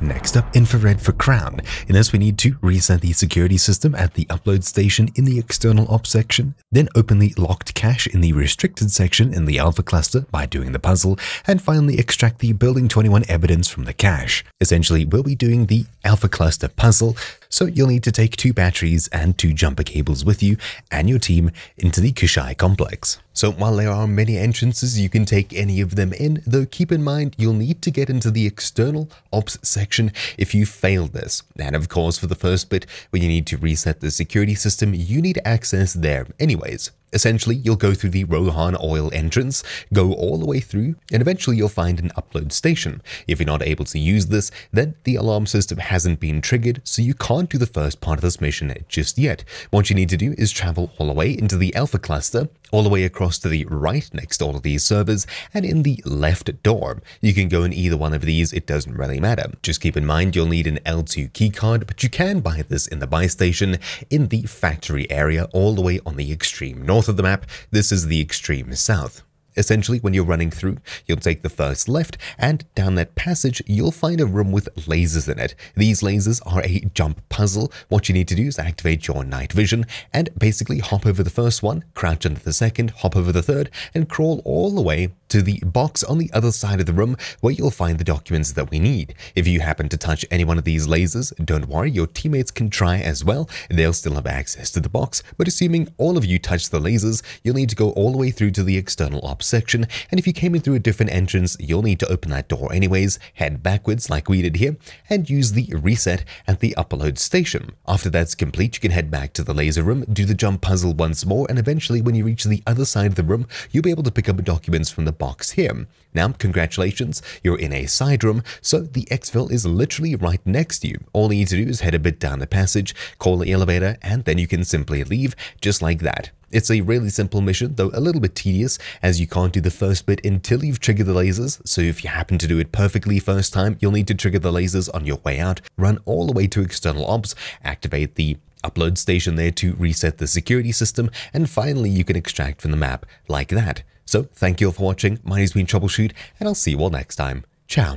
Next up, infrared for crown. In this, we need to reset the security system at the upload station in the external ops section, then open the locked cache in the restricted section in the alpha cluster by doing the puzzle, and finally extract the building 21 evidence from the cache. Essentially, we'll be doing the alpha cluster puzzle, so you'll need to take two batteries and two jumper cables with you and your team into the Koschei complex. So while there are many entrances, you can take any of them in, though keep in mind you'll need to get into the external ops section if you fail this. And of course, for the first bit, where you need to reset the security system, you need access there anyways. Essentially, you'll go through the Rohan oil entrance, go all the way through, and eventually you'll find an upload station. If you're not able to use this, then the alarm system hasn't been triggered, so you can't do the first part of this mission just yet. What you need to do is travel all the way into the Alpha cluster, all the way across to the right next to all of these servers, and in the left door. You can go in either one of these, it doesn't really matter. Just keep in mind you'll need an L2 keycard, but you can buy this in the buy station in the factory area all the way on the extreme north north of the map, this is the extreme south. Essentially, when you're running through, you'll take the first left, and down that passage, you'll find a room with lasers in it. These lasers are a jump puzzle. What you need to do is activate your night vision and basically hop over the first one, crouch under the second, hop over the third, and crawl all the way to the box on the other side of the room where you'll find the documents that we need. If you happen to touch any one of these lasers, don't worry, your teammates can try as well. They'll still have access to the box, but assuming all of you touch the lasers, you'll need to go all the way through to the external ops section, and if you came in through a different entrance, you'll need to open that door anyways, head backwards like we did here, and use the reset at the upload station. After that's complete, you can head back to the laser room, do the jump puzzle once more, and eventually when you reach the other side of the room, you'll be able to pick up documents from the box here. Now, congratulations, you're in a side room, so the exfil is literally right next to you. All you need to do is head a bit down the passage, call the elevator, and then you can simply leave, just like that. It's a really simple mission, though a little bit tedious, as you can't do the first bit until you've triggered the lasers, so if you happen to do it perfectly first time, you'll need to trigger the lasers on your way out, run all the way to external ops, activate the upload station there to reset the security system, and finally you can extract from the map like that. So thank you all for watching, my name's been TroubleChute, and I'll see you all next time. Ciao.